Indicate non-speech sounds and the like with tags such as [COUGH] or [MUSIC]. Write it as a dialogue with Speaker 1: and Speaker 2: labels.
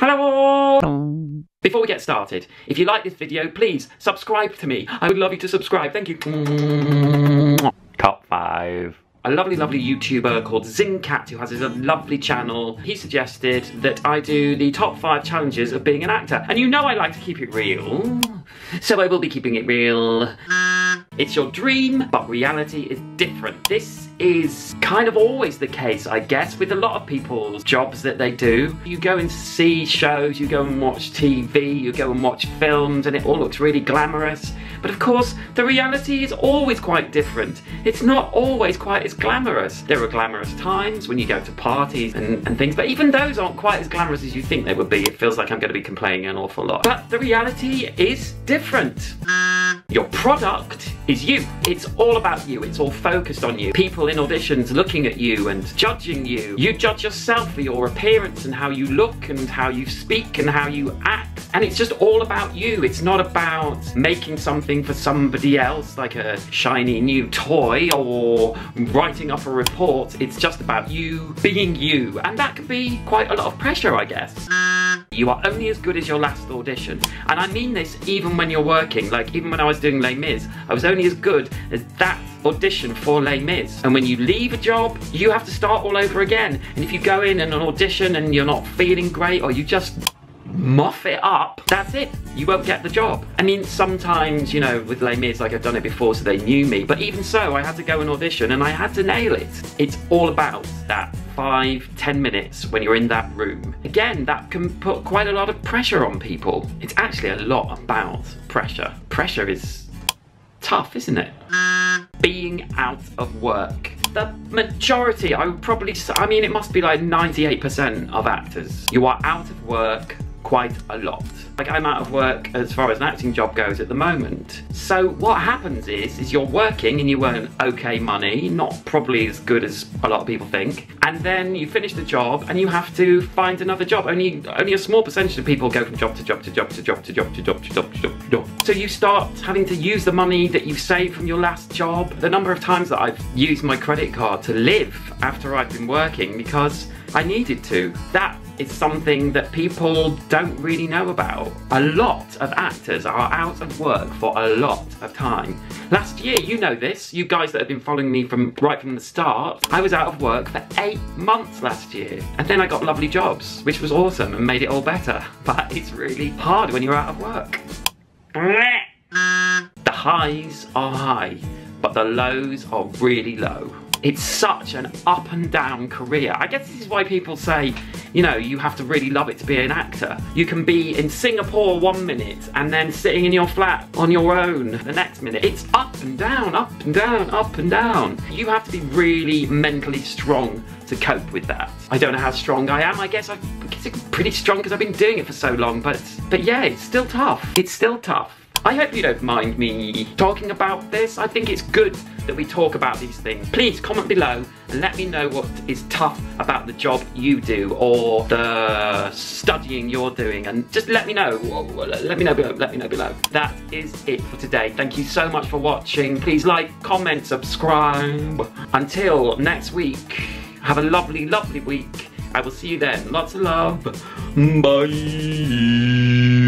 Speaker 1: Hello! Before we get started, if you like this video, please subscribe to me. I would love you to subscribe. Thank you. Top 5. A lovely, lovely YouTuber called Zingcat who has a lovely channel. He suggested that I do the top 5 challenges of being an actor. And you know I like to keep it real. So I will be keeping it real. It's your dream, but reality is different. This is kind of always the case, I guess, with a lot of people's jobs that they do. You go and see shows, you go and watch TV, you go and watch films, and it all looks really glamorous. But of course, the reality is always quite different. It's not always quite as glamorous. There are glamorous times when you go to parties and, and things, but even those aren't quite as glamorous as you think they would be. It feels like I'm going to be complaining an awful lot. But the reality is different. Your product is you. It's all about you. It's all focused on you. People in auditions looking at you and judging you. You judge yourself for your appearance and how you look and how you speak and how you act. And it's just all about you. It's not about making something for somebody else, like a shiny new toy or writing up a report. It's just about you being you. And that can be quite a lot of pressure, I guess. You are only as good as your last audition. And I mean this even when you're working. Like, even when I was doing Les Mis, I was only as good as that audition for Les Mis. And when you leave a job, you have to start all over again. And if you go in and an audition and you're not feeling great or you just muff it up, that's it. You won't get the job. I mean, sometimes, you know, with Les Mis, like I've done it before, so they knew me. But even so, I had to go and audition and I had to nail it. It's all about that five, ten minutes when you're in that room. Again, that can put quite a lot of pressure on people. It's actually a lot about pressure. Pressure is tough, isn't it? Being out of work. The majority, I would probably say, I mean, it must be like 98% of actors. You are out of work quite a lot. Like I'm out of work as far as an acting job goes at the moment. So what happens is, is you're working and you earn okay money, not probably as good as a lot of people think, and then you finish the job and you have to find another job. Only only a small percentage of people go from job to job to job to job to job to job to job to job to job. So you start having to use the money that you've saved from your last job. The number of times that I've used my credit card to live after I've been working because I needed to. That is something that people don't really know about. A lot of actors are out of work for a lot of time. Last year, you know this, you guys that have been following me from right from the start, I was out of work for eight months last year. And then I got lovely jobs, which was awesome and made it all better. [LAUGHS] But it's really hard when you're out of work. The highs are high, but the lows are really low. It's such an up and down career. I guess this is why people say, you know, you have to really love it to be an actor. You can be in Singapore one minute and then sitting in your flat on your own the next minute. It's up and down, up and down, up and down. You have to be really mentally strong to cope with that. I don't know how strong I am. I guess I'm pretty strong because I've been doing it for so long, but, but yeah, it's still tough. It's still tough. I hope you don't mind me talking about this. I think it's good that we talk about these things. Please comment below and let me know what is tough about the job you do or the studying you're doing and just let me know. Let me know below. Let me know below. That is it for today. Thank you so much for watching. Please like, comment, subscribe. Until next week, have a lovely, lovely week. I will see you then. Lots of love. Bye.